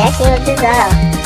Yes, we'll.